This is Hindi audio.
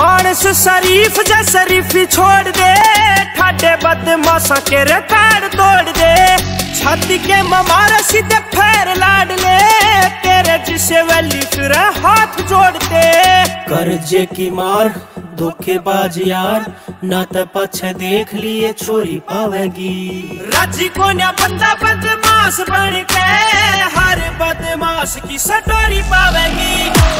मानस शरीफ जा शरीफी छोड़ दे ठाडे बदमाशा के रिकॉर्ड तोड़ दे। छाती के ममारा सीधे फेर लाड ले, तेरे जिसे वैली फिर हाथ जोड़ दे। कर्जे की मार धोखेबाज यार, ना तो पछे देख लिए छोरी पावेगी। राज़ी को ना बंदा बदमाश बन के, हर बदमाश की सटोरी पावेगी।